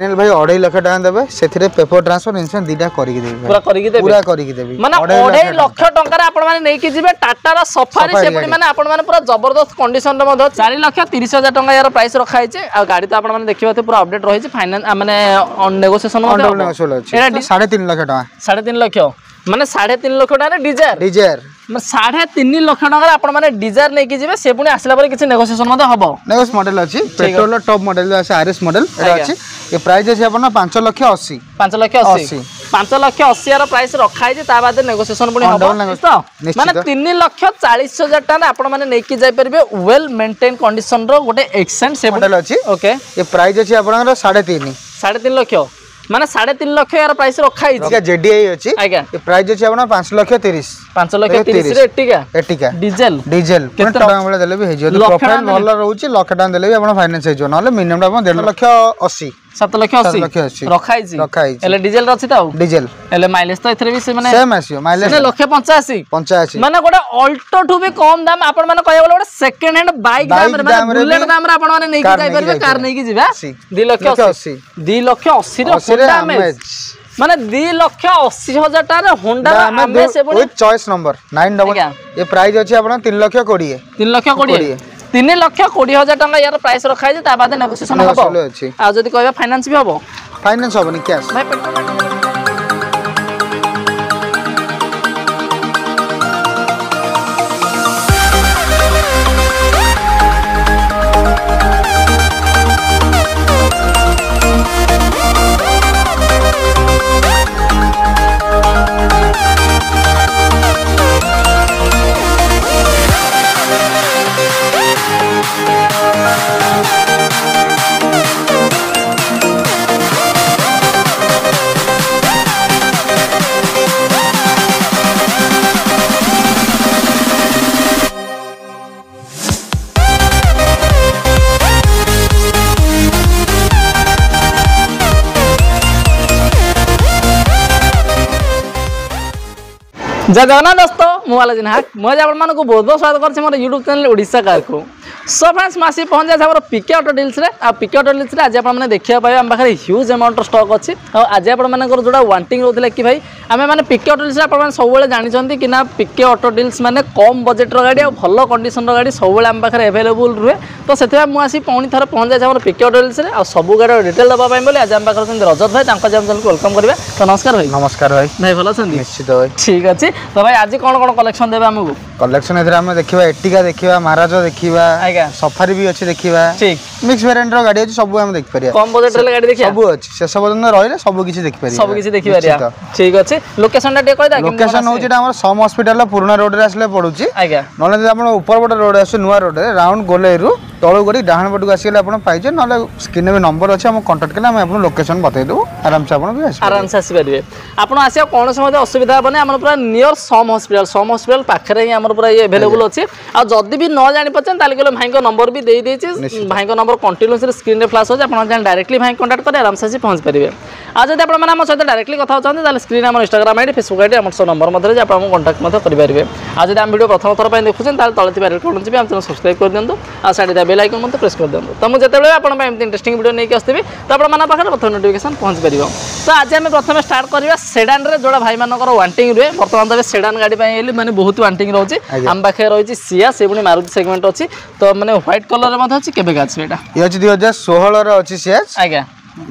channel ভাই অড়াই লক্ষ টাকা দেবে সেথিরে পেপর ট্রান্সফর ইনস্যুরেন্স দুইটা করিকি দেবি পুরা করিকি দেবি পুরা করিকি দেবি মানে অড়াই লক্ষ টাকার আপন মানে নেকি জিবে টাটার সফারি সেপটি মানে আপন মানে পুরা জবরদস্ত কন্ডিশন রে মধ্যে 4 লক্ষ 30 হাজার টাকা ইয়ার প্রাইস রাখা হইছে আর গাড়ি তো আপন মানে দেখিবাতে পুরা আপডেট রহিছে ফাইনান্স মানে অন নেগোসিয়েশন মধ্যে অন নেগোসিয়েশন আছে 3.5 লক্ষ টাকা 3.5 লক্ষ মানে 3.5 লক্ষ টাকা ডিজায়ার ডিজায়ার সাড়ে তিন লক্ষ টাকার আপনার ডিজাইন নেই যাবে সে পুঁ আসলে পরে কিছু নেগোসিয়েসন হব নেগোস মডেল আছে পেট্রোল টপ মডেল আছে আরএস মডেল আছে এ প্রাইস আছে আপনার পাঁচ লক্ষ অশি পাঁচ লক্ষ অশি পাঁচ লক্ষ অশি আর প্রাইস রখা হয়েছে তা বাদে নেগোসিয়েসন পুঁ হব মানে তিন লক্ষ চাশ হাজার টাকা আপনার মানে নেই যাইপারে ওয়েল মেন্টেন কন্ডিশন রোটে এক্সেন্ট সে মডেল আছে ওকে এ প্রাইস আছে আপনার সাড়ে তিন সাড়ে তিন লক্ষ মানে সাড়ে তিন লক্ষ এর প্রাইস রখা হয়েছে জেডিআই আছে আজ্ঞা প্রাইস আছে আপনার পাঁচ লক্ষ তিরিশ ପାଞ୍ଚ ଲକ୍ଷ ତିରିଶରେ ଏଟିକା ଏଟିକା ଡିଜେଲ ଡିଜେଲ କେତେ ଟଙ୍କା ଭଳିଆ ଦେଲେ ବି ହେଇଯିବ ଯଦି ପ୍ରୋଫାଇଲ ଭଲ ରହୁଛି ଲକ୍ଷ ଟଙ୍କା ଦେଲେ ବି ଆପଣ ଫାଇନାନ୍ସ ହେଇଯିବ ନହେଲେ ମିନିମମ୍ ଆପଣ ଦେଢ଼ ଲକ୍ଷ ଅଶୀ ସାତ ଲକ୍ଷ ଅଶୀ ଲକ୍ଷ ଅଶୀ ରଖାଇଛି ରଖାଇଛି ହେଲେ ଡିଜେଲ ଅଛି ତ ଆଉ ଡିଜେଲ ହେଲେ ମାଇଲେଜ ତ ଏଥିରେ ବି ସେମାନେ ସେମ୍ ଆସିବ ମାଇଲେଜ ଲକ୍ଷ ପଞ୍ଚାଅଶୀ ପଞ୍ଚାଅଶୀ ମାନେ ଗୋଟେ ଅଲ୍ଟୋ ଠୁ ବି କମ ଦାମ ଆପଣ ମାନେ କହିବାକୁ ଗଲେ ଗୋଟେ ସେକେଣ୍ଡ ହ୍ୟାଣ୍ଡ ବାଇକ୍ ଦାମରେ ମାନେ ବୁଲେଟ ଦାମରେ ଆପଣ ମାନେ ନେଇକି ଯାଇପାରିବେ କାର ନେଇକି ଯିବା ଦି ଲକ୍ଷ ଅଶୀ ଦି ଲକ୍ଷ ଅଶୀର ଅଶୀରେ ଆମେ মানে দুই লক্ষ অশি হাজার টাকার Honda choice number nine double এ প্রাইস আছে আপনার তিন লক্ষ কোড়িয়ে তিন লক্ষ কোড়িয়ে তিন লক্ষ 20 হাজার টাকা ইয়ার প্রাইস রখা আছে তা বাদে নেগোসিয়েশন হবে আর যদি কইবা ফাইনান্স বি হবে ফাইনান্স হবনি ক্যাশ जगवणार असतो मोबाइल हाक मुझे आपको बहुत बहुत स्वागत करते मोर यूट्यूब चैनल ओडा कार को सो फ्रेंड्स मुझे पहुंचा आम पिके अटो डिल्स आ पिके अटो डिल्स आज आप देखा पाए आम पाखे ह्यूज एमाउंटर स्टक अच्छी आज आपर जोटा व्वांटिंग रोले कि भाई आम मैंने पिके अटो डिल्स आप सब जानते कि ना पिके अटो डिल्स मैंने कम बजेट्र गाड़ी आ भल कंडीसन गाड़ी सब आम पाखे एभेलेबुल रुहे तो से मुझे पुणी थे पहुंचाई आम पिके अटो डिल्स सब गाड़ी डिटेल देवाई बोले आज आम पाखे रजत भाई चैनल को वेलकम करेंगे तो नमस्कार भाई नमस्कार भाई भाई भल अच्छा निश्चित भाई ठीक अच्छे तो भाई आज कौन कौन କଲେକ୍ସନ ଦେବେ ଆମକୁ କଲେକ୍ସନ ଏଥିରେ ଆମେ ଦେଖିବା ଏଟିକା ଦେଖିବା ମହାରାଜ ଦେଖିବା ଆଜ୍ଞା ସଫାରି ବି ଅଛି ଦେଖିବା ମିକ୍ସ ଭେରିଏଣ୍ଟର ଗାଡି ଅଛି ସବୁ ଆମେ ଦେଖିପାରିବା କମ ବଜେଟ ରେ ଗାଡି ଦେଖିବା ସବୁ ଅଛି ଶେଷ ପର୍ଯ୍ୟନ୍ତ ରହିଲେ ସବୁ କିଛି ଦେଖିପାରିବା ସବୁ କିଛି ଦେଖିପାରିବା ଠିକ ଅଛି ଲୋକେସନଟା ଟିକେ କହିଦା ଲୋକେସନ ହଉଛି ଏଟା ଆମର ସମ ହସ୍ପିଟାଲର ପୁରୁଣା ରୋଡରେ ଆସିଲେ ପଡୁଛି ଆଜ୍ଞା ନହେଲେ ଆପଣ ଉପରପଟ ରୋଡ ଆସୁଛି ନୂଆ ରୋଡରେ ରାଉଣ୍ଡ ଗୋଲେଇରୁ তলু করি ଡାହାଣ ପଟକୁ ଆସିଗଲେ ଆପଣ ପାଇଯିବେ ନହେଲେ ସ୍କ୍ରିନ୍ରେ ବି ନମ୍ବର ଅଛି ଆମ କଣ୍ଟାକ୍ଟ କଲେ ଆମେ ଆପଣ ଲୋକେସନ୍ ବତେଇଦେବୁ ଆରାମସେ ଆପଣ ବି ଆରାମସେ ଆସିପାରିବେ ଆପଣ ଆସିବା କୌଣସି ମଧ୍ୟ ଅସୁବିଧା ହେବନି ଆମର ପୁରା near some hospital some hospital ପାଖରେ ହିଁ ଆମର ପୁରା ଇଏ ଆଭେଲେବୁଲ୍ ଅଛି ଆଉ ଯଦି ବି ନ ଜାଣିପାରୁଛନ୍ତି ତାହେଲେ କହିଲେ ଭାଇଙ୍କ ନମ୍ବର ବି ଦେଇଦେଇଛି ଭାଇଙ୍କ ନମ୍ବର କଣ୍ଟିନ୍ୟୁସଲି ସ୍କ୍ରିନ୍ରେ ଫ୍ଲାସ୍ ହେଉଛି ଆପଣ ଡାଇରେକ୍ଟଲି ଭାଇ କଣ୍ଟାକ୍ଟ କରି ଆରାମସେ ଆସି ପହଞ୍ଚି ପାରିବେ ଆଉ ଯଦି ଆପଣମାନେ ଆମ ସହିତ ଡାଇରେକ୍ଟଲି କଥା ହେଉଛନ୍ତି ତାହେଲେ ସ୍କ୍ରିନ୍ ଆମ ଇନ୍ଷ୍ଟାଗ୍ରାମ ଆଇଡ଼ି ଫେସବୁକ୍ ଆଇଡ଼ି ଆମର ନମ୍ବର ମଧ୍ୟରେ ଯେ ଆପଣ ଆମକୁ କଣ୍ଟାକ୍ଟ ମଧ୍ୟ କରିପାରିବେ ଆଉ ଯଦି ଆମ ଭିଡ଼ିଓ ପ୍ରଥମ ଥର ପାଇଁ ଦେଖୁଛନ୍ତି ତାହେଲେ ତଳେ ଥିବା ରେଲ୍ କଟନ୍ ଯିବେ ଆମ ଚ୍ୟାନେଲ୍ ସବସ୍କ୍ରାଇବ୍ କରିଦିଅନ୍ତୁ ଆଉ ସାଇଡ଼୍ଟା ବେଲ୍ ଆଇକନ୍ ମଧ୍ୟ ପ୍ରେସ୍ କରିଦିଅନ୍ତୁ ତ ମୁଁ ଯେତେବେଳେ ଆପଣ ପାଇଁ ଏମିତି ଇଣ୍ଟରେଷ୍ଟିଂ ଭିଡ଼ିଓ ନେଇକି ଆସିଥିବି ତ ଆପଣମାନଙ୍କ ପାଖରେ ପ୍ରଥମ ନୋଟିଫିକେସନ୍ ପହଞ୍ଚିପାରିବ ତ ଆଜି ଆମେ ପ୍ରଥମେ ଷ୍ଟାର୍ଟ କରିବା ସେଡାନ୍ରେ ଯେଉଁଟା ଭାଇମାନଙ୍କର ୱାଣ୍ଟିଂ ରୁହେ ବର୍ତ୍ତମାନ ତ ଏବେ ସେଡାନ୍ ଗାଡ଼ି ପାଇଁ ହେଲେ ମାନେ ବହୁତ ୱାଣ୍ଟିଂ ରହୁଛି ଆମ ପାଖରେ ରହିଛି ସିଆ ସେ ପୁଣି ମାରୁତି ସେଗମେଣ୍ଟ ଅଛି ତ ମାନେ ହ୍ୱାଇଟ୍ କଲର୍ରେ ମଧ୍ୟ ଅଛି କେବେ ଆସିବେ ଏଇଟା ଇଏ ଅଛି ଦୁଇ ହଜାର ଷୋହଳର ଅଛି ସିଆ ଆଜ୍ଞା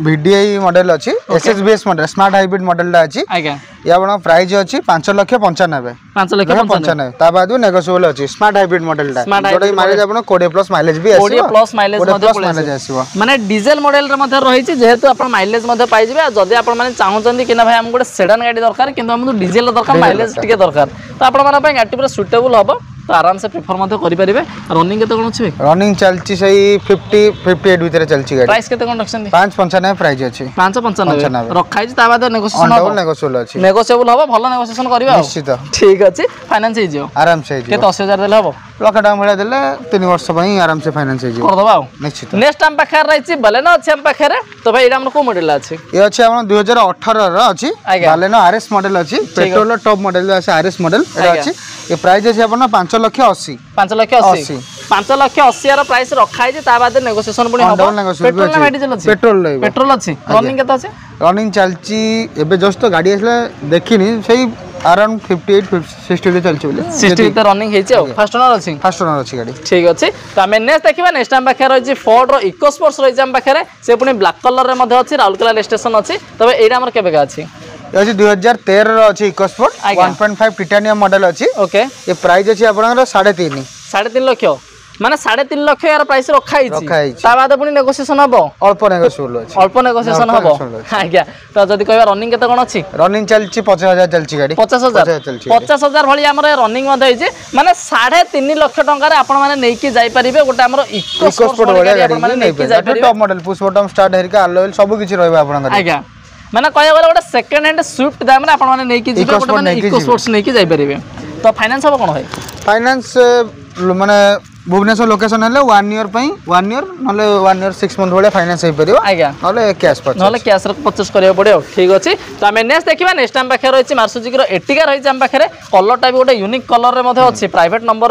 ভিডিআই মডেল অছি এসএসবিএস মডেল স্মার্ট হাইব্রিড মডেলটা আছে আজ্ঞা ইয়াবଣ প্রাইস অছি 5 লক্ষ 95 5 লক্ষ 95 তা বাদ নেগোসিয়েবল অছি স্মার্ট হাইব্রিড মডেলটা যেটা মাইলেজ আপন 20 প্লাস মাইলেজ বি আসিব 20 প্লাস মাইলেজ মধ্যে মাইলেজ আসিব মানে ডিজেল মডেল রে মধ্যে রহিছি যেহেতু আপন মাইলেজ মধ্যে পাই যাবে আর যদি আপন মানে চাহুচন্তি কিনা ভাই আমগো সেডান গাড়ি দরকার কিন্তু আমগো ডিজেল দরকার মাইলেজ টিকে দরকার তো আপন মানে পাই গাড়ি পুরো সুটেবল হবো তো ଆରାମସେ ପରଫର୍ମ ମଧ୍ୟ କରିପାରିବେ ରନିଂ କେତେ କ'ଣ ଅଛି ରନିଂ ଚାଲିଛି ସେଇ ଫିଫ୍ଟି ଫିଫ୍ଟି ଏଇଟ୍ ଭିତରେ ଚାଲିଛି ଗାଡ଼ି ପ୍ରାଇସ୍ କେତେ କ'ଣ ରଖିଛନ୍ତି ପାଞ୍ଚ ପଞ୍ଚାନବେ ପ୍ରାଇସ୍ ଅଛି ପାଞ୍ଚ ପଞ୍ଚାନବେ ରଖାହେଇଛି ତା ବାଦ ନେଗୋସିଏବୁଲ୍ ଅଛି ନେଗୋସିଏବୁଲ୍ ହେବ ଭଲ ନେଗୋସିଏସନ୍ କରିବା ନିଶ୍ଚିତ ଠିକ୍ ଅଛି ଫାଇନାନ୍ସ ହେଇଯିବ ଆରାମସେ ହେଇଯିବ କେତେ ଅଶୀ ହଜାର ଦେଲେ ହେବ ଲକ୍ଷେ ଟଙ୍କା ଭଳିଆ ଦେଲେ ତିନି ବର୍ଷ ପାଇଁ ଆରାମସେ ଫାଇନାନ୍ସ ହେଇଯିବ କରିଦେବା ଆଉ ନିଶ୍ଚିତ ନେକ୍ସଟ ଆମ ପାଖରେ ରହିଛି ବାଲେନ ଅଛି ଆମ ପାଖରେ ତ ଭାଇ ଏଇଟା ଆମର କୋଉ ମଡେଲ ଅଛି ଏ ଅଛି ଆମର ଦୁଇ ହଜାର ଅଠରର ଅଛି ବାଲେନ ଆର୍ଏସ୍ ମଡେଲ ଅଛି ପେଟ୍ରୋଲର ଟପ୍ ମଡେଲ ଆର୍ଏସ୍ ମଡେଲ ଅଛି ଏ ପ୍ରାଇସ୍ ଅଛି ଆପଣ ପାଞ୍ଚ ଲକ୍ଷ ଅଶୀ ପାଞ୍ଚ ଲକ୍ଷ ଅଶୀ ପାଞ୍ଚ ଲକ୍ଷ ଅଶୀ ର ପ୍ରାଇସ୍ ରଖା ହେଇଛି ତା ବାଦେ ନେଗୋସିଏସନ୍ ପୁଣି ହବ ପେଟ୍ରୋଲ ନା ମେଡିଜେଲ୍ ଅଛି ପେଟ୍ରୋଲ ପେଟ୍ରୋଲ ଅଛି ରନିଂ କେତେ ଅଛି ରନିଂ ଚାଲିଛି ଏବେ ଜଷ୍ଟ ତ ଗାଡ଼ି ଆସିଲା ଦେଖିନି ସେଇ ଆରାଉଣ୍ଡ ଫିଫ୍ଟି ଏଇଟ୍ ସିକ୍ସଟି ଭିତରେ ଚାଲିଛି ବୋଲି ସିକ୍ସଟି ଭିତରେ ରନିଂ ହେଇଛି ଆଉ ଫାଷ୍ଟ ଓନର୍ ଅଛି ଫାଷ୍ଟ ଓନର୍ ଅଛି ଗାଡ଼ି ଠିକ୍ ଅଛି ତ ଆମେ ନେକ୍ସଟ ଦେଖିବା ନେକ୍ସଟ ଆମ ପାଖରେ ରହିଛି ଫୋର୍ଡର ଇକୋସ୍ପୋର୍ଟସ୍ ରହିଛି ଆମ ପାଖରେ ସେ ପୁଣି ବ୍ଲାକ୍ କଲର୍ରେ ମଧ୍ୟ ଅଛି ରାଉରକେଲା ରେଜିଷ୍ଟ୍ରେସନ୍ ଅଛି ତେବେ ଏଇଟା ଆମର କେବେକା ଅଛି ଅଛି ଦୁଇ ହଜାର ତେରର ଅଛି EcoSport one point five titanium model ଅଛି ଓକେ ଏ ପ୍ରାଇସ୍ ଅଛି ଆପଣଙ୍କର ସାଢ଼େ ତିନି ସାଢ଼େ ତିନି ଲକ୍ଷ মানে সাড়ে তিন লক্ষ এর প্রাইস রখা হয়েছে তা বাদে পুনি নেগোসিয়েশন হব অল্প নেগোসিয়েবল আছে অল্প নেগোসিয়েশন হব আজ্ঞা তো যদি কইবা রানিং কত কোন আছে রানিং চলছি 50000 চলছি গাড়ি 50000 50000 ভলি আমার রানিং মধ্যে হইছে মানে 3.5 লক্ষ টাকার আপন মানে নেকি যাই পারিবে গোটা আমার ইকো স্পোর্ট গাড়ি আপন মানে নেকি যাই পারিবে top model push button start হেরিকা আলোয়েল সব কিছু রইবে আপনার আজ্ঞা মানে କହିବାକୁ ଗଲେ ଗୋଟେ ସେକେଣ୍ଡ ହ୍ୟାଣ୍ଡ ସ୍ୱିଫ୍ଟ ଦାମରେ ଆପଣମାନେ ନେଇକି ଯିବେ ଗୋଟେ ମାନେ ଇକୋ ସ୍ପୋର୍ଟସ୍ ନେଇକି ଯାଇପାରିବେ ତ ଫାଇନାନ୍ସ ହେବ କ'ଣ ଭାଇ ଫାଇନାନ୍ସ ମାନେ ভুবনেশ্বর লোকেশন হলে ওয়ান ইয়ার পাই ওয়ান ইয়ার নহলে ওয়ান ইয়ার সিক্স মন্থ ভাবে ফাইনান্স হয়ে পড়ে আজ্ঞা নহলে ক্যাশ পরচেজ নহলে ক্যাশ রে পরচেজ করিবা পড়িও ঠিক আছে তো আমি নেক্সট দেখিবা নেক্সট আম পাখে রয়েছে মারসুজিক এটিকা রয়েছে আম পাখে কলরটা বি গোটে ইউনিক কলর রে মধ্যে আছে private number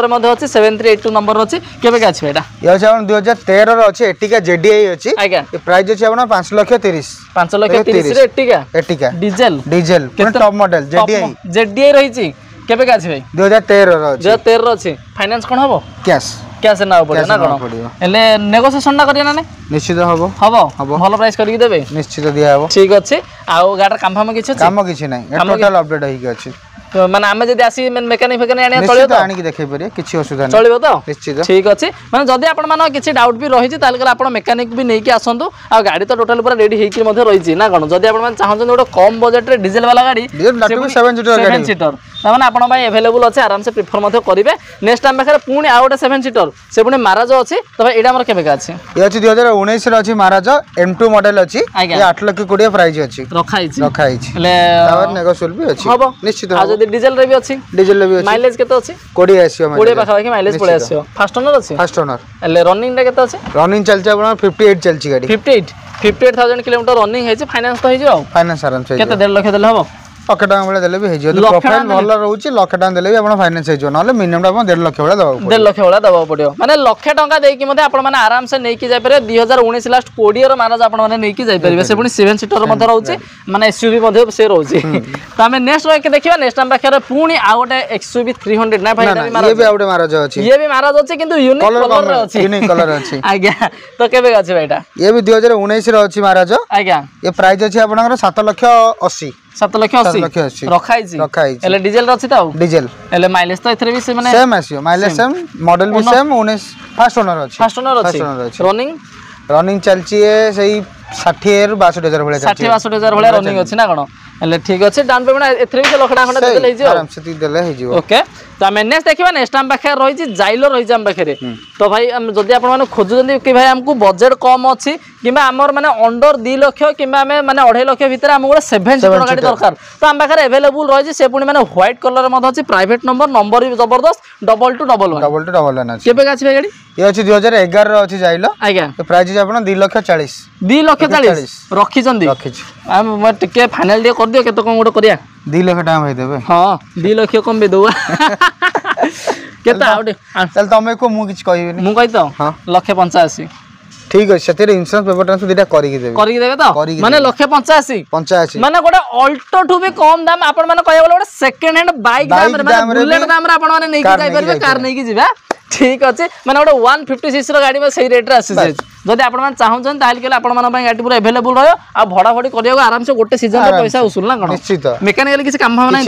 seven three eight two number আছে কেবে আছে এটা ইয়ে হচ্ছে আমার হাজার র আছে এটিকা জেডিআই আছে আজ্ঞা প্রাইস আছে আপনার পাঁচ লক্ষ তিরিশ পাঁচ লক্ষ তিরিশ এটিকা এটিকা diesel diesel top model ZDI ZDI রয়েছে কেবে কা আছে ভাই 2013 র আছে 2013 র আছে ফাইনান্স কোন হবো ক্যাশ ক্যাশ না পড়ে না কোন এলে নেগোসিয়েশন না করিয়া না নিশ্চিত হবো হবো ভালো প্রাইস করি দেবে নিশ্চিত দিয়া হবো ঠিক আছে আও গাড়ি কনফার্ম কিছু আছে কাম কিছু নাই টোটাল আপডেট হই গেছে মানে আমি যদি আসি মেকানিক ফেকানিক আনিয়া চলিব তো আনিকি দেখাই পারি কিছু অসুবিধা নাই চলিব তো নিশ্চিত ঠিক আছে মানে যদি আপন মান কিছু ডাউট বি রহিছে তাহলে গলে আপন মেকানিক বি নেকি আসন্তু আ গাড়ি তো টোটাল পুরা রেডি হেকি মধ্যে রহিছে না কোন যদি আপন মান চাহজন গোটা কম বাজেট রে ডিজেল वाला গাড়ি 7 সিটার গাড়ি 7 সিটার ତାମାନେ ଆପଣଙ୍କ ପାଇଁ ଏଭେଲେବୁଲ୍ ଅଛି ଆରାମସେ ପ୍ରିଫର୍ ମଧ୍ୟ କରିବେ ନେକ୍ସଟ ଆମ ପାଖରେ ପୁଣି ଆଉ ଗୋଟେ ସେଭେନ୍ ସିଟର୍ ସେ ପୁଣି ମାରାଜ ଅଛି ତେବେ ଏଇଟା ଆମର କେବେକା ଅଛି ଇଏ ଅଛି ଦୁଇ ହଜାର ଉଣେଇଶର ଅଛି ମାରାଜ ଏମ୍ ଟୁ ମଡେଲ୍ ଅଛି ଆଠ ଲକ୍ଷ କୋଡ଼ିଏ ପ୍ରାଇସ୍ ଅଛି ରଖାହେଇଛି ରଖାହେଇଛି ହେଲେ ନେଗୋସିଏବଲ୍ ବି ଅଛି ହବ ନିଶ୍ଚିତ ଆଉ ଯଦି ଡିଜେଲ୍ରେ ବି ଅଛି ଡିଜେଲ୍ରେ ବି ଅଛି ମାଇଲେଜ୍ କେତେ ଅଛି କୋଡ଼ିଏ ଆସିବ କୋଡ଼ିଏ ପାଖାପାଖି ମାଇଲେଜ୍ ପଳେଇ ଆସିବ ଫାଷ୍ଟ ଓନର୍ ଅଛି ଫାଷ୍ଟ ଓନର୍ ହେଲେ ରନିଂଟା କେତେ ଅଛି ରନିଂ ଚାଲିଛି ଆପଣ ଫିଫ୍ଟି ଏଇଟ୍ ଚାଲିଛି ଗାଡ଼ି fifty eight fifty eight thousand kilometre running ହେଇଛି ଫାଇନାନ୍ସ ତ ହେଇଯିବ ଆଉ ଫାଇନାନ୍ସ ଆରାମସେ କେତେ ଦେଢ଼ ଲକ୍ଷ ଦେଲେ ହବ লক্ষ টাকা ভাড়া দেলে বি হয়ে যাবে প্রোফাইল ভালো রহুছি লক্ষ টাকা দেলে বি আপন ফাইনান্স হয়ে যাবে নহলে মিনিমাম আপন 1.5 লক্ষ ভাড়া দাও 1.5 লক্ষ ভাড়া দাও পড়িও মানে লক্ষ টাকা দেইকি মধ্যে আপন মানে আরামসে নেইকি যাই পারে 2019 লাস্ট 20 এর মানাজ আপন মানে নেইকি যাই পারিবে সে পুনি 7 সিটর মধ্যে রহুছি মানে এসইউভি মধ্যে সে রহুছি তো আমি নেক্সট রকে দেখিবা নেক্সট আমরা খেলে পুনি আউ গটে এসইউভি 300 না ভাই ইয়ে বি আউ গটে মারাজ আছে ইয়ে বি মারাজ আছে কিন্তু ইউনিক কলর আছে ইউনিক কলর আছে আজ্ঞা তো কেবে আছে ভাইটা ইয়ে বি 2019 রে আছে মারাজ আজ্ঞা এ প্রাইস আছে আপনার 7 লক্ষ 80 7 ଲକ୍ଷ 80 ରଖା ହେଇଛି ରଖା ହେଇଛି ହେଲେ ଡିଜେଲ ର ଅଛି ତ ଆଉ ଡିଜେଲ ହେଲେ ମାଇଲେଜ ତ ଏଥିରେ ବି ସେ ମାନେ ସେମ୍ ଆସିବ ମାଇଲେଜ ସେମ୍ ମଡେଲ ବି ସେମ୍ 19 ଫାଷ୍ଟ ଓନର ଅଛି ଫାଷ୍ଟ ଓନର ଅଛି ରନିଂ ରନିଂ ଚାଲିଛି ସେଇ 60 ରୁ 62000 ଭଳିଆ 60 62000 ଭଳିଆ ରନିଂ ଅଛି ନା କ'ଣ ହେଲେ ଠିକ୍ ଅଛି ଡାଉନ୍ ପେମେଣ୍ଟ ଏଥିରେ ବି ଲକ୍ଷ ଖଣ୍ଡେ ଦେଲେ ହେଇଯିବ ଆରାମସେ ଦେଲେ ହେଇଯିବ ଓକେ ତ ଆମେ ନେକ୍ସଟ ଦେଖିବା ନେକ୍ସଟ ଆମ ପାଖରେ ରହିଛି ଜାଇଲୋ ରହିଛି ଆମ ପାଖରେ ତ ଭାଇ ଯଦି ଆପଣମାନେ ଖୋଜୁଛନ୍ତି କି ଭାଇ ଆମକୁ ବଜେଟ୍ କମ୍ ଅଛି କିମ୍ବା ଆମର ମାନେ ଅଣ୍ଡର ଦୁଇ ଲକ୍ଷ କିମ୍ବା ଆମେ ମାନେ ଅଢ଼େଇ ଲକ୍ଷ ଭିତରେ ଆମକୁ ଗୋଟେ ସେଭେନ୍ ସିଟର ଗାଡ଼ି ଦରକାର ତ ଆମ ପାଖରେ ଆଭେଲେବୁଲ୍ ରହିଛି ସେ ପୁଣି ମାନେ ହ୍ୱାଇଟ୍ କଲର୍ ମଧ୍ୟ ଅଛି ପ୍ରାଇଭେଟ୍ ନମ୍ବର ନମ୍ବର ବି ଜବରଦସ୍ତ double two double one double two double one ଅଛି କେବେ ଅଛି ଭାଇ ଗାଡ଼ି ଇଏ ଅଛି ଦୁଇ ହଜାର ଏଗାରର ଅଛି ଜାଇଲ ଆଜ୍ଞା ପ୍ରାଇସ୍ ଆପଣ ଦୁଇ ଲକ୍ଷ ଚାଳିଶ ଦୁଇ ଲକ୍ଷ ଚାଳିଶ ରଖିଛନ୍ତି ରଖିଛି ଟିକେ ଫାଇନାଲ୍ ଟିକେ କରିଦିଅ କେତେ କ'ଣ ଗୋଟେ କରିବା ଦୁଇ ଲକ୍ଷ ଟଙ୍କା ଭାଇ ଦେବେ ହଁ ଦୁଇ ଲକ୍ଷ କମେଇ ଦେବୁ କେତେ ଆଉ ତାହେଲେ ତମେ କୁହ ମୁଁ କିଛି କହିବିନି ମୁଁ କହିତ ଲକ୍ଷେ ପଞ୍ଚାଅଶୀ ଠିକ ଅଛି ସେଥିରେ ଇନ୍ସୁରାନ୍ସ ପେପର ଟ୍ରାନ୍ସଫର ଦିଟା କରିକି ଦେବେ କରିକି ଦେବେ ତ ମାନେ ଲକ୍ଷେ ପଞ୍ଚାଅଶୀ ପଞ୍ଚାଅଶୀ ମାନେ ଗୋଟେ ଅଲ୍ଟୋ ଠୁ ବି କମ ଦାମ ଆପଣ ମାନେ କହିବାକୁ ଗଲେ ଗୋଟେ ସେକେଣ୍ଡ ହ୍ୟାଣ୍ଡ ବାଇକ୍ ଦାମରେ ମାନେ ବୁଲେଟ୍ ଦାମରେ ଆପଣ ମାନେ ନେଇକି ଯାଇପାରିବେ କାର୍ ନେଇକି ଯିବା ଠିକ ଅଛି ମାନେ ଗୋଟେ ୱାନ୍ ଫିଫ୍ଟି ସିକ୍ସର ଗାଡ଼ି ସେଇ ରେଟ୍ରେ ଆସିଯାଇଛି যদি আপনার চাহুন তাহলে গেলে আপনার গাড়ি পুরো এভেলেবল রহ আর ভড়া ভড়ি করিয়া আরামসে গোটে সিজন পয়সা উসুল না কোণ মেকানিকাল কিছু কাম ভাব নাই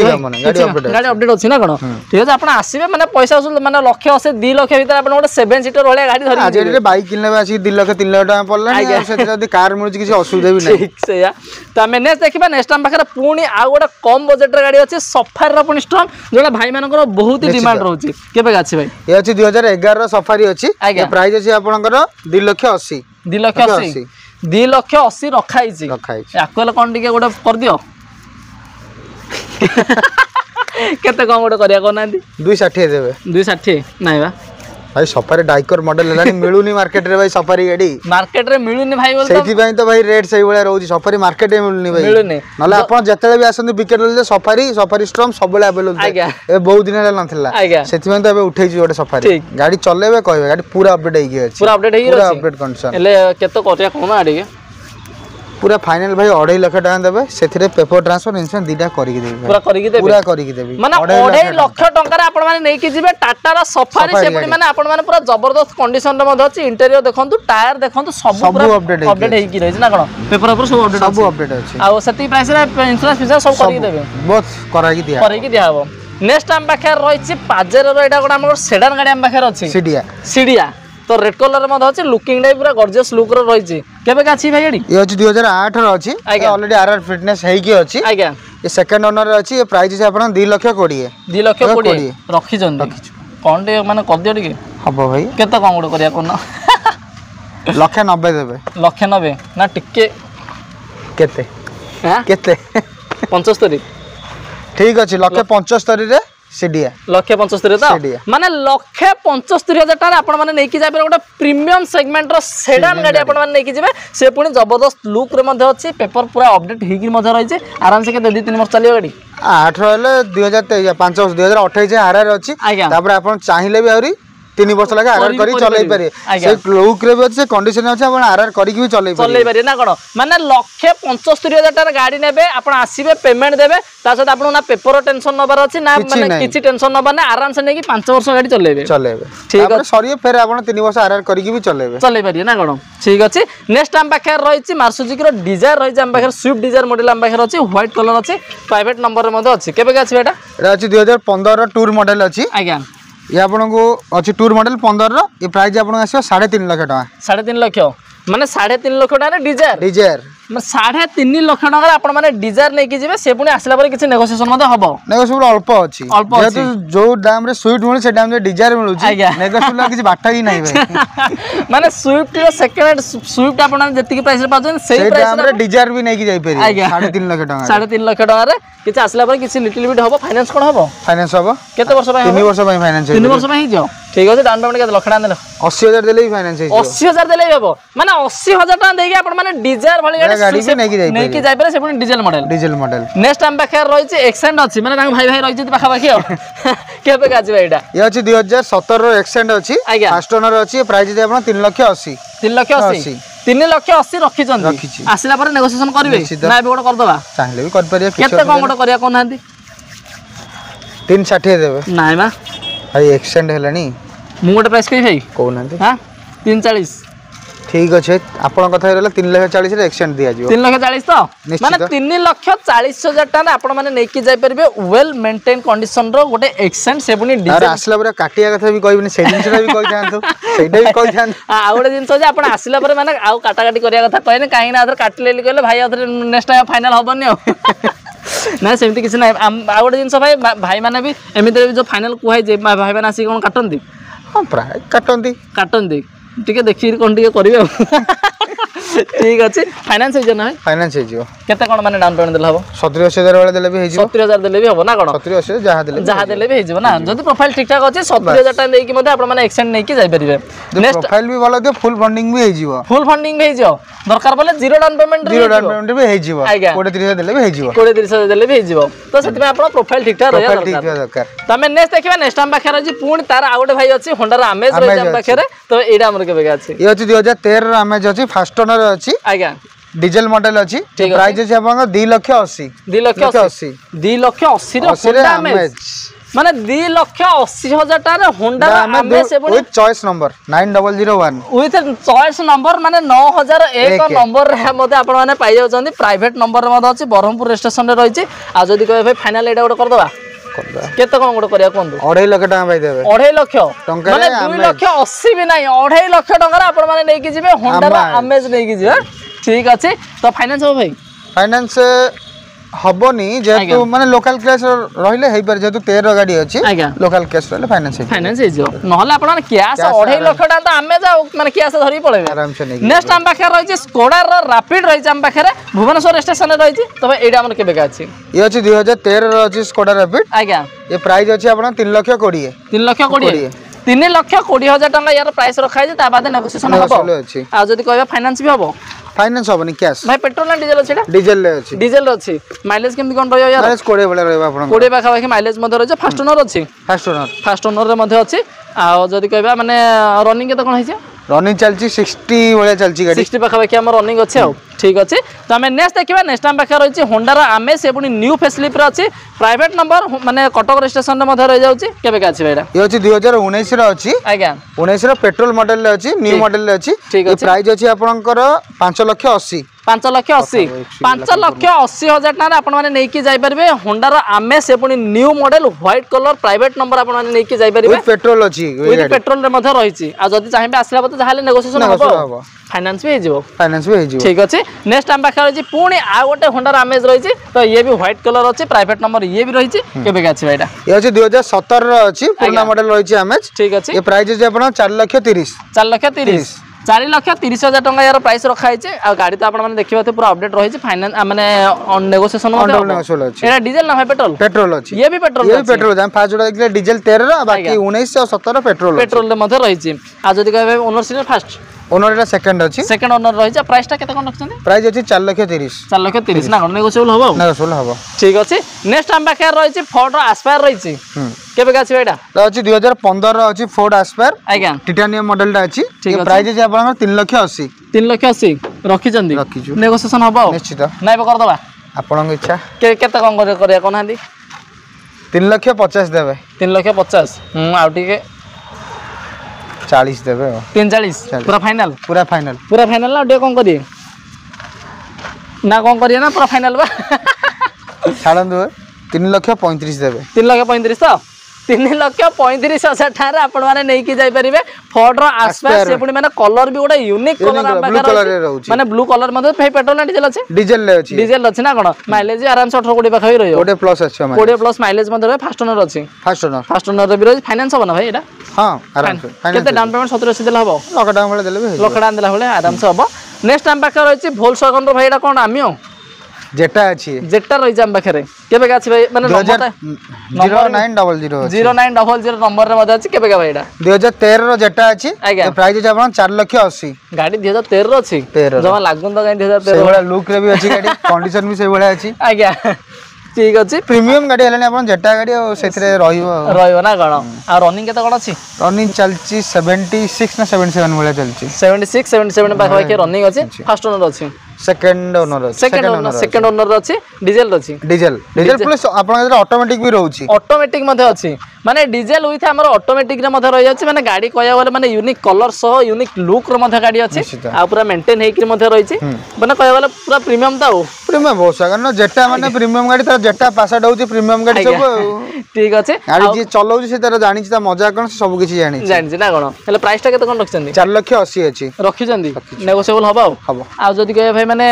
গাড়ি অপডেট অছি না কোণ ঠিক আছে আপনার আসবে মানে পয়সা উসুল মানে লক্ষ অছে দুই লক্ষ ভিতরে আপনার গোটে সেভেন সিটর ভাড়া গাড়ি ধরি আজ রেটে বাইক কিনলে আসি দুই লক্ষ তিন লক্ষ টাকা পড়লা সেটা যদি কার মিলুছি কিছু অসুবিধা বি নাই ঠিক সেয়া তো আমি নেক্সট দেখিবা নেক্সট আম পাখে পুনি আর গোটে কম বজেট গাড়ি আছে সফার র পুনি স্ট্রং যেটা ভাই মানকর বহুত ডিমান্ড রহুছি কেবে আছে ভাই এ আছে 2011 র সফারি আছে প্রাইস আছে আপনার 2 লক্ষ ଅଶୀ ଦୁଇ ଲକ୍ଷ ଅଶୀ ଦୁଇ ଲକ୍ଷ ଅଶୀ ରଖା ହେଇଛି ରଖା ହେଇଛି ୟାକୁ ହେଲେ କ'ଣ ଟିକେ ଗୋଟେ କରିଦିଅ କେତେ କ'ଣ ଗୋଟେ କରିବା କହୁନାହାନ୍ତି ଦୁଇ ଷାଠିଏ ଦେବେ ଦୁଇ ଷାଠିଏ ନାଇଁ ବା ଭାଇ ସଫାରି ଡାଇକର ମଡେଲ ହେଲାଣି ମିଳୁନି ମାର୍କେଟରେ ଭାଇ ସଫାରି ଗାଡି ମାର୍କେଟରେ ମିଳୁନି ଭାଇ ସେଇଥିପାଇଁ ତ ଭାଇ ରେଟ୍ ସେଇଭଳିଆ ରହୁଛି ସଫାରି ମାର୍କେଟରେ ମିଳୁନି ଭାଇ ମିଳୁନି ନହେଲେ ଆପଣ ଯେତେବେଳେ ବି ଆସନ୍ତି ବିକେଟ ଯେ ସଫାରି ସଫାରି ଷ୍ଟ୍ରମ୍ ସବୁବେଳେ ଆଭେଲେବୁଲ ଏ ବହୁତ ଦିନ ହେଲା ନଥିଲା ସେଥିପାଇଁ ତ ଏବେ ଉଠେଇଛି ଗୋଟେ ସଫାରି ଗାଡି ଚଲେଇବେ କହିବେ ଗାଡି ପୁରା ଅପଡେଟ୍ ହେଇକି ଅଛି ପୁରା ଅପଡେଟ୍ ହେଇକି ପୁରା ଅପଡେଟ୍ କଣ୍ଡିସନ ହେଲେ କେତେ କରିବା କହୁନା ଟିକେ পুরা ফাইনাল ভাই অড়াই লক্ষ টাকা দেবে সেথিরে পেপর ট্রান্সফর ইনসুরান্স দুইটা করিকি দেবে পুরা করিকি দেবে পুরা করিকি দেবে মানে অড়াই লক্ষ টাকার আপন মানে নেকি জিবে টাটার সফারি সেপড়ি মানে আপন মানে পুরা জবরদস্ত কন্ডিশন রে মধ্যে আছে ইন্টেরিয়র দেখন্তু টায়ার দেখন্তু সব পুরা আপডেট আপডেট হেকি রইছে না কোন পেপর উপর সব আপডেট সব আপডেট আছে আর সেতি প্রাইস রে ইনসুরান্স ফিস সব করিকি দেবে বহুত করাকি দিয়া করিকি দিয়া হবো নেক্সট আম পাখে রইছে পাজেরো এটা কোন আমার সেডান গাড়ি আম পাখে আছে সিডিয়া সিডিয়া তো রেড কলর মধ্যে আছে লুকিং টাই পুরা গর্জিয়াস লুক রে রইছে কেবে কাছি ভাই এডি এ হচ্ছে 2008 র আছে অলরেডি আর আর ফিটনেস হেই কি আছে আজ্ঞা এ সেকেন্ড ওনার আছে এ প্রাইস আছে আপনা 2 লক্ষ 20 2 লক্ষ 20 রাখি জন রাখি কোন টি মানে কর দিও টিকে হব ভাই কত কম গুড় করিয়া কোন লক্ষ 90 দেবে লক্ষ 90 না টিকে কেতে হ্যাঁ কেতে 75 ঠিক আছে লক্ষ 75 রে সিডিয়া লক্ষে পঞ্চস্তরি তো মানে লক্ষে পঞ্চস্তরি হাজার টাকা আপনার মানে নেই যাবে গোটে প্রিমিয়ম সেগমেন্টর সেডান গাড়ি আপনার নেই যাবে সে পুঁ জবরদস্ত লুক্রে মধ্যে অছি পেপর পুরা অপডেট হয়েকি মধ্যে রয়েছে আরামসে কেতে দুই তিন বর্ষ চালিয়ে গাড়ি আঠ রহলে দুই হাজার পাঁচ দুই হাজার অঠাইশ হারার অছি তারপরে আপনার চাইলে বি আহরি ତିନି ବର୍ଷ ଲାଗେ ଆର ଆର କରି ଚଲେଇ ପାରିବେ ସେ ଲୁକ୍ରେ ବି ଅଛି ସେ କଣ୍ଡିସନ ଅଛି ଆପଣ ଆର ଆର କରିକି ବି ଚଲେଇ ଚଲେଇ ପାରିବେ ନା କ'ଣ ମାନେ ଲକ୍ଷେ ପଞ୍ଚସ୍ତରୀ ହଜାର ଟଙ୍କାର ଗାଡ଼ି ନେବେ ଆପଣ ଆସିବେ ପେମେଣ୍ଟ ଦେବେ ତା ସହିତ ଆପଣଙ୍କୁ ନା ପେପର ଟେନସନ ନେବାର ଅଛି ନା ମାନେ କିଛି ଟେନସନ ନେବାର ନା ଆରାମସେ ନେଇକି ପାଞ୍ଚ ବର୍ଷ ଗାଡ଼ି ଚଲେଇବେ ଚଲେଇବେ ଠିକ୍ ଅଛି ସରିବେ ଫେର ଆପଣ ତିନି ବର୍ଷ ଆର ଆର କରିକି ବି ଚଲେଇବେ ଚଲେଇ ପାରିବେ ନା କ'ଣ ଠିକ୍ ଅଛି ନେକ୍ସଟ ଆମ ପାଖରେ ରହିଛି ମାର୍ସୁଜିକିର ଡିଜାୟାର ରହିଛି ଆମ ପାଖରେ ସୁଇଫ୍ଟ ଡିଜାୟାର ମଡେଲ ଆମ ପାଖରେ ଅଛି হোয়াইট কলর অছে প্রাইভেট নম্বরের মধ্যে অছে কেবে আছে এটা এটা আছে 2015 টুর মডেল আছে আজ্ঞা ଏ ଆପଣଙ୍କୁ ଅଛି ଟୁର୍ ମଡ଼େଲ ପନ୍ଦରର ଏ ପ୍ରାଇସ୍ ଆପଣଙ୍କୁ ଆସିବ ସାଢ଼େ ତିନି ଲକ୍ଷ ଟଙ୍କା ସାଢ଼େ ତିନି ଲକ୍ଷ ମାନେ ସାଢ଼େ ତିନି ଲକ୍ଷ ଟଙ୍କାରେ ଡିଜାୟାର ଡିଜାୟାର మ సడె 3 లక్ష డంగర్ అపన్ మనే డిజర్ నెకి జేబే సేపుని ఆసల పరికిసి నెగోషియేషన్ మద హోబో నెగోషియబుల్ అల్ప అచి జేతు జో డాం రే స్విప్ హోని సే డాం మే డిజర్ మిలుచి నేతే కుల కిసి బాట హై నై బై మనే స్విప్ రె సెకండ్ స్విప్ అపన్ జెతికి పైస పజన్ సేయి ప్రైస్ డాం రే డిజర్ బి నెకి జై పరి సడె 3 లక్ష డంగర్ సడె 3 లక్ష డంగర్ రే కిసి ఆసల పరికిసి లిటిల్ బిట్ హోబో ఫైనాన్స్ కోన్ హోబో ఫైనాన్స్ హోబో కేత బర్స బై హో 3 బర్స బై ఫైనాన్సింగ్ 3 బర్స బై హో ঠিক আছে ডাউন পেমেন্ট কেতে লক্ষ টাকা দেলে অশি হাজার দেলেই ফাইনান্স হয়ে অশি হাজার দেলেই হব মানে অশি হাজার টাকা দিয়ে আপনার মানে ডিজায়ার ভালো নেইকি যাইপারে সে পুনি diesel model diesel model next আম পাখে রয়েছে এক্সেন্ট আছে মানে তাঙ্ক ভাই ভাই রয়েছে পাখাপাখি আর কেবে কাজবে এটা এ আছে 2017 র এক্সেন্ট আছে ফার্স্ট ওনার আছে প্রাইস দিয়ে আপনার 3 লক্ষ 80 3 লক্ষ 80 তিন লক্ষ অশি রক্ষিছন্তি আসিলা পরে নেগোসিয়েসন করিবে না এবে গোটে করদবা চাহিলে বি করিপারিবা কেতে কম গোটে করিয়া কোন হান্তি 360 দেবে নাই মা ভাই এক্সটেন্ড ହେଲାଣି ମୁଁ ଗୋଟେ ପ୍ରାଇସ୍ କହିବି ଭାଇ କହୁନାହାନ୍ତି ହଁ ତିନି ଚାଳିଶ ଠିକ୍ ଅଛି ଆପଣଙ୍କ କଥା ରହିଲା ତିନି ଲକ୍ଷ ଚାଳିଶରେ ଏକ୍ସଟେଣ୍ଡ ଦିଆଯିବ ତିନି ଲକ୍ଷ ଚାଳିଶ ତ ମାନେ ତିନି ଲକ୍ଷ ଚାଳିଶ ହଜାର ଟଙ୍କାରେ ଆପଣମାନେ ନେଇକି ଯାଇପାରିବେ ୱେଲ୍ ମେଣ୍ଟେନ୍ କଣ୍ଡିସନ୍ର ଗୋଟେ ଏକ୍ସଟେଣ୍ଡ ସେ ପୁଣି ଆସିଲା ପରେ କାଟିବା କଥା ବି କହିବେନି ସେଇ ଜିନିଷଟା ବି କହିଥାନ୍ତୁ ସେଇଟା ବି କହିଥାନ୍ତୁ ଆଉ ଗୋଟେ ଜିନିଷ ଯେ ଆପଣ ଆସିଲା ପରେ ମାନେ ଆଉ କାଟାକାଟି କରିବା କଥା କହିନି କାହିଁକିନା ଆଉଥରେ କାଟିଲେ କହିଲେ ଭାଇ ଆଉଥରେ ନେକ୍ସଟ ଟାଇମ୍ ଫାଇନାଲ୍ ହେବନି ଆଉ ନା ସେମିତି କିଛି ନାହିଁ ଆଉ ଗୋଟେ ଜିନିଷ ଭାଇ ଭାଇମାନେ ବି ଏମିତିରେ ବି ଯେଉଁ ଫାଇନାଲ୍ କୁହାଯାଇଛି ଭାଇମାନେ ଆସିକି କ'ଣ କାଟନ୍ତି ହଁ ପ୍ରାୟ କାଟନ୍ତି କାଟନ୍ତି ଟିକେ ଦେଖିକିରି କ'ଣ ଟିକେ କରିବେ ଆଉ ঠিক ଅଛି ଫାଇନାନ୍ସ ହେଇଯିବ ନା ଫାଇନାନ୍ସ ହେଇଯିବ କେତେ କ'ଣ ମାନେ ଡାଉନ୍ ପେମେଣ୍ଟ ଦେଲେ ହେବ ସତୁରି ଅଶୀ ହଜାର ବେଳେ ଦେଲେ ବି ହେଇଯିବ ସତୁରି ହଜାର ଦେଲେ ବି ହେବ ନା କ'ଣ ସତୁରି ଅଶୀ ଯାହା ଦେଲେ ଯାହା ଦେଲେ ବି ହେଇଯିବ ନା ଯଦି ପ୍ରୋଫାଇଲ୍ ଠିକ୍ଠାକ୍ ଅଛି ସତୁରି ହଜାର ଟଙ୍କା ଦେଇକି ମଧ୍ୟ ଆପଣମାନେ ଏକ୍ସଚେଞ୍ଜ ନେଇକି ଯାଇପାରିବେ ପ୍ରୋଫାଇଲ୍ ବି ଭଲ ଦିଅ ଫୁଲ୍ ଫଣ୍ଡିଂ ବି ହେଇଯିବ ଫୁଲ୍ ଫଣ୍ଡିଂ ବି ହେଇଯିବ ଦରକାର ବୋଲେ zero down payment zero down payment ବି ହେଇଯିବ ଆଜ୍ଞା କୋଡ଼ିଏ ତିରିଶ ହଜାର ଦେଲେ ବି ହେଇଯିବ କୋଡ଼ିଏ ତିରିଶ ହଜାର ଦେଲେ ବି ହେଇଯିବ ତ ସେଥିପାଇଁ ଆପଣ ପ୍ରୋଫାଇଲ୍ ଠିକ୍ଠାକ୍ ରହିବା ଦରକାର ତମେ ନେକ୍ସଟ ଦେଖିବା ନେକ୍ସଟ ଆମ ପାଖରେ ଅଛି ପୁଣି ତାର ଆଉ ଗୋଟେ ଭାଇ ଅଛି ହୋଣ୍ଡାର ଆମେଜ୍ ରହିଛି ଆମ ପାଖରେ ତ ଏଇଟା ଆମର କେବେ ଅଛି ଇଏ ଅଛି ଦୁଇ ହଜାର ତେରର ଆମେଜ୍ ଅଛି ଫାଷ୍ଟ ধানর ଅଛି ଆଜ୍ଞା ডিজেল মডেল অছি প্রাইস আছে আপনার দুই লক্ষ অশি দুই লক্ষ অশি দুই লক্ষ অশি মানে দুই লক্ষ অশি হাজার টাকার Honda with choice number nine double zero one with choice number মানে ন হাজার এক নম্বর মধ্যে আপনার পাই যাচ্ছেন প্রাইভেট নম্বর মধ্যে অছি ব্রহ্মপুর রেজিষ্ট্রেসন রয়েছে আর যদি কে ভাই ফাইনাল এটা গোটে করদেবা କରିଦେବା କେତେ କ'ଣ ଗୋଟେ କରିବା କୁହନ୍ତୁ ଅଢ଼େଇ ଲକ୍ଷ ଟଙ୍କା ଭାଇ ଦେବେ ଅଢ଼େଇ ଲକ୍ଷ ଟଙ୍କା ମାନେ ଦୁଇ ଲକ୍ଷ ଅଶୀ ବି ନାହିଁ ଅଢ଼େଇ ଲକ୍ଷ ଟଙ୍କାର ଆପଣମାନେ ନେଇକି ଯିବେ ହଣ୍ଡାର ଆମେଜ୍ ନେଇକି ଯିବେ ଠିକ୍ ଅଛି ତ ଫାଇନାନ୍ସ ହେବ ଭାଇ ଫାଇନାନ୍ସ হবনি যেহেতু মানে লোকাল ক্যাশ রহলে হেই পারে যেহেতু 13 গাড়ি আছে লোকাল ক্যাশ রহলে ফাইনান্স হই ফাইনান্স হই যো নহলে আপনা ক্যাশ 2.5 লক্ষ টা তো আমে যা মানে ক্যাশ ধরি পড়বে আরামসে নেই নেক্সট আম পাখে রইছে স্কোডার র র্যাপিড রইছে আম পাখে ভুবনেশ্বর স্টেশনে রইছে তবে এইটা আমার কেবে আছে ই আছে 2013 র আছে স্কোডার র্যাপিড আজ্ঞা এ প্রাইস আছে আপনা 3 লক্ষ 20 3 লক্ষ 20 তিন লক্ষ কোটি হাজার টাকা ইয়ার প্রাইস রখা হয়েছে তা বাদে নেগোসিয়েসন হব আর যদি কইবা ফাইনান্স বি হব হবে হবনি ক্যাশ ভাই পেট্রোল না ডিজেল আছে এটা ডিজেল আছে ডিজেল আছে মাইলেজ কেমন কোন রহিও ইয়ার মাইলেজ কোড়ে বলে রইবা আপন কোড়ে পাখা পাখি মাইলেজ মধ্যে রহিছে ফাস্ট ওনার আছে ফাস্ট ওনার ফাস্ট ওনার এর মধ্যে আছে আর যদি কইবা মানে রানিং কেতে কোন হইছে রানিং চলছে 60 বলে চলছে গাড়ি 60 পাখা পাখি আমার রানিং আছে আর ঠিক আছে তো আমি নেক্সট দেখবা নেক্সট ଆମ ପାଖରେ ରହିଛି ହୋଣ୍ଡାର ଆମେସ୍ ଏବଂ ନ୍ୟୁ ଫେସିଲିପ୍ର ଅଛି ପ୍ରାଇଭେଟ୍ ନମ୍ବର ମାନେ କଟକ ରେଜିଷ୍ଟ୍ରେସନରେ ମଧ୍ୟ ରହିଯାଉଛି କେବେକା ଅଛି ଭାଇଟା ଇଏ ହେଉଛି ଦୁଇ ହଜାର ଉଣେଇଶର ଅଛି ଆଜ୍ଞା ଉଣେଇଶର ପେଟ୍ରୋଲ ମଡେଲରେ ଅଛି ନ୍ୟୁ ମଡେଲରେ ଅଛି ଠିକ୍ ଅଛି ପ୍ରାଇସ୍ ଅଛି ଆପଣଙ୍କର ପାଞ୍ଚ ଲକ୍ଷ ଅଶୀ ପାଞ୍ଚ ଲକ୍ଷ ଅଶୀ ପାଞ୍ଚ ଲକ୍ଷ ଅଶୀ ହଜାର ଟଙ୍କାରେ ଆପଣମାନେ ନେଇକି ଯାଇପାରିବେ ହୋଣ୍ଡାର ଆମେସ୍ ଏବଂ new model white colour private number ଆପଣମାନେ ନେଇକି ଯାଇପାରିବେ ପେଟ୍ରୋଲ ଅଛି ପେଟ୍ରୋଲରେ ମଧ୍ୟ ରହିଛି ଆଉ ଯଦି ଚାହିଁବେ ଆସିଲା ପରେ ତାହେଲେ ନେଗୋସିଏସନ ହେବ ଫାଇନାନ୍ସ ବି ହେଇଯିବ ଫାଇନାନ୍ସ ବି ହେଇଯିବ ଠିକ୍ ଅଛି ନେକ୍ସଟ ଆମ ପାଖରେ ରହିଛି ପୁଣି ଆଉ ଗୋଟେ ହୋଣ୍ଡାର ଆମେଜ୍ ରହିଛି ତ ଇଏ ବି ହ୍ୱାଇଟ୍ କଲର୍ ଅଛି ପ୍ରାଇଭେଟ୍ ନମ୍ବର ଇଏ ବି ରହିଛି କେବେ ଅଛି ଏଇଟା ଇଏ ହେଉଛି ଦୁଇ ହଜାର ସତରର ଅଛି ପୁରୁଣା ମଡେଲ ରହିଛି ଆମେଜ୍ ଠିକ୍ ଅଛି ଏ ପ୍ରାଇସ୍ ହେଉଛି ଆପଣ ଚାରି ଲକ୍ଷ ତିରିଶ ଚାରି ଲକ୍ଷ ତିରିଶ চারি লক্ষ তিরিশ হাজার টাকা ইয়ার প্রাইস রখা হয়েছে আর গাড়ি তো আপনার দেখবে পুরো আপডেট রয়েছে ফাইনান্স মানে নেগোসিয়েশন এটা ডিজেল না ভাই পেট্রোল পেট্রোল আছে ইয়ে বি পেট্রোল ইয়ে বি পেট্রোল আমি ফার্স্ট যেটা দেখলে ডিজেল 13 আর বাকি 19 আর 17 পেট্রোল পেট্রোল মধ্যে রয়েছে আর যদি কইবে ওনার সিজন ফার্স্ট ওনারটা সেকেন্ড আছে সেকেন্ড ওনার রয়েছে প্রাইসটা কেতে কোন রাখছেন প্রাইস আছে 4 লক্ষ 30 4 লক্ষ 30 না কোন নেগোসিয়েবল হবো নেগোসিয়েবল হবো ঠিক আছে নেক্সট আম পাখে রয়েছে ফোর্ড আসপায়ার রয়েছে কেবে আছে এটা এটা আছে 2015 র আছে ফোর্ড আসপায়ার আজ্ঞা টিটানিয়াম মডেলটা আছে এই প্রাইস আছে আপনার 3 লক্ষ 80 3 লক্ষ 80 রাখিছেন রাখিছু নেগোসিয়েশন হবো নিশ্চিত নাইবা কর দবা ଆପଣଙ୍କ ଇଚ୍ଛା କେତେ କ'ଣ କରିବା କହୁନାହାନ୍ତି ତିନି ଲକ୍ଷ ପଚାଶ ଦେବେ ତିନି ଲକ୍ଷ ପଚାଶ ଆଉ ଟିକେ চালিশ দেবে তিনচালিশ পুরা ফাইনাল পুরা ফাইনাল পুরা ফাইনাল না ଟିକେ କ'ଣ କରିବେ ନା କ'ଣ କରିବେ ନା ପୁରା ଫାଇନାଲ ବା ଛାଡ଼ନ୍ତୁ ତିନି ଲକ୍ଷ ପଇଁତିରିଶ ଦେବେ ତିନି ଲକ୍ଷ ପଇଁତିରିଶ ତ তিন লক্ষ পঁয়ত্রিশ হাজার ঠার আপন মানে নেইকি যাই পারিবে ফর্ডর আসপাস সে পুনি মানে কলর বি গোটা ইউনিক কলর আম পাখারে রহুছি মানে ব্লু কলর মধ্যে ভাই পেট্রোল না ডিজেল আছে ডিজেল লে আছে ডিজেল আছে না কোন মাইলেজ আরাম 18 কোটি পাখাই রহিও কোটি প্লাস আছে মাইলেজ কোটি প্লাস মাইলেজ মধ্যে রহে ফার্স্ট ওনার আছে ফার্স্ট ওনার ফার্স্ট ওনার বি রহি ফাইনান্স হবে না ভাই এটা হ্যাঁ আরাম সে কেতে ডাউন পেমেন্ট 70 80 দিলে হবে লক্ষ টাকা দিলে লক্ষ টাকা দিলে হবে আরাম নেক্সট আম পাখারে রয়েছে ভোলসওয়াগন ভাই এটা কোন আমিও জেটা আছে জেটা রইছে আম পাখে কেবে আছে ভাই মানে নম্বর 0900 0900 নম্বর রে মধ্যে আছে কেবে কা ভাই এটা 2013 র জেটা আছে প্রাইস আছে আপনার 4 লক্ষ 80 গাড়ি 2013 র আছে জমা লাগুন তো গাড়ি 2013 সেইভাবে লুক রে বি আছে গাড়ি কন্ডিশন বি সেইভাবে আছে আজ্ঞা ঠিক আছে প্রিমিয়াম গাড়ি হলানি আপনার জেটা গাড়ি আর সেতরে রহিব রহিব না কোন আর রানিং কত কোন আছে রানিং চলছি 76 না 77 বলে চলছি 76 77 পাখা পাখে রানিং আছে ফার্স্ট ওনার আছে সেকেন্ড ওনার আছে সেকেন্ড ওনার সেকেন্ড ওনার আছে ডিজেল আছে ডিজেল ডিজেল প্লাস আপনার এটা অটোমেটিক বি রহুছি অটোমেটিক মধ্যে আছে মানে ডিজেল উইথ আমার অটোমেটিক রে মধ্যে রহি যাচ্ছে মানে গাড়ি কয়া বলে মানে ইউনিক কলর সহ ইউনিক লুক রে মধ্যে গাড়ি আছে আর পুরা মেইনটেইন হেইকি মধ্যে রহিছে মানে কয়া বলে পুরা প্রিমিয়াম তাও প্রিমিয়াম বহুত সাগর না যেটা মানে প্রিমিয়াম গাড়ি তার যেটা পাসা দউছি প্রিমিয়াম গাড়ি সব ଠିକ ଅଛି ଗାଡି ଯିଏ ଚଲାଉଛି ସେ ତାର ଜାଣିଛି ତା ମଜା କଣ ସେ ସବୁ କିଛି ଜାଣିଛି ଜାଣିଛି ନା କଣ ହେଲେ ପ୍ରାଇସ୍ ଟା କେତେ କଣ ରଖିଛନ୍ତି ଚାରି ଲକ୍ଷ ଅଶୀ ଅଛି ରଖିଛନ୍ତି ନେଗୋସିଏବଲ ହବ ଆଉ ହବ ଆଉ ଯଦି କହିବେ ଭାଇ ମାନେ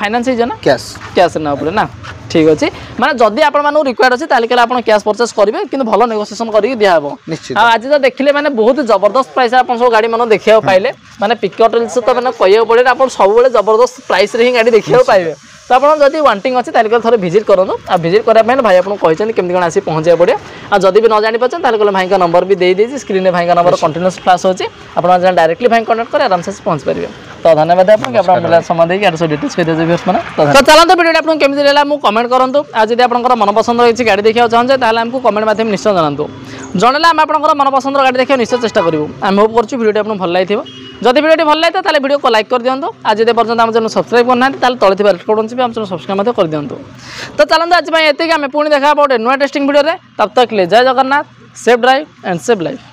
ଫାଇନାନ୍ସ ହେଇଯିବ ନା କ୍ୟାସ୍ କ୍ୟାସ୍ ନେବା ଉପରେ ନା ଠିକ ଅଛି ମାନେ ଯଦି ଆପଣମାନଙ୍କୁ ରିକ୍ୱାର୍ଡ ଅଛି ତାହେଲେ ଆପଣ କ୍ୟାସ୍ ପରଚେସ୍ କରିବେ କିନ୍ତୁ ଭଲ ନେଗୋସିଏସନ କରିକି ଦିଆହେବ ଆଉ ଆଜି ତ ଦେଖିଲେ ମାନେ ବହୁତ ଜବରଦସ୍ତ ପ୍ରାଇସ୍ ଆପଣ ସବୁ ଗାଡ଼ି ମାନ ଦେଖିବାକୁ ପାଇଲେ ମାନେ ପିକଅପ୍ ରିଲ୍ସ ତ ମାନେ କହିବାକୁ ପଡ଼ିଲେ ଆପଣ ସବୁବେଳେ ଜବରଦସ୍ତ ପ୍ରାଇସ୍ରେ ହିଁ ଗାଡ଼ି ଦେଖିବାକୁ ପାଇବେ সো আপনার যদি ওয়ান্টিং অছে তাহলে থাকে ভিজিট করতু আর ভিজিট করা ভাই আপনার কিন্তু কেমন কোণ আসি পৌঁছাই পড়ে আর যদি বি ন জাঁপারছেন তাহলে কলে ভাইঙ্ক নম্বর বি দিয়ে দিয়েছি স্ক্রিনে ভাইঙ্ক নম্বর কন্টিনিউস ফ্লাশ হচ্ছে আপনার যেন ডাইরেক্টলি ভাই কন্টাক্ট করে আরামসে পৌঁছি পারবে তো ধন্যবাদ আপনাকে আপনার মোবাইল সময় দিয়ে আর সব ডিটেলস পেয়ে দেবে ভিউস মানে তো চলতো ভিডিওটি আপনার কেমন লাগা মু কমেন্ট করতু আর যদি আপনার মনপসন্দ রয়েছে গাড়ি দেখা চাহুছে তাহলে আমি কমেন্ট মাধ্যমে নিশ্চয় জনাতু জনালে আমি আপনার মনপসন্দ গাড়ি দেখা নিশ্চয় চেষ্টা করবু আমি হোপ করছি ভিডিওটি আপনার ভাল লাগি যদি ভিডিওটি ভাল লাগে তাহলে ভিডিওকে লাইক করে দিও আর যদি পর্যন্ত আমার জন্য সবসক্রাইব করে না তাহলে তলে থাকা রেড বটন চিপে আমার জন্য সবসক্রাইব করে দিও তো চলতো আজ এত আমি পুঁ দেখা গোটে নয় টেস্টিং ভিডিওরে তব তক জয় Jagannath safe drive and safe life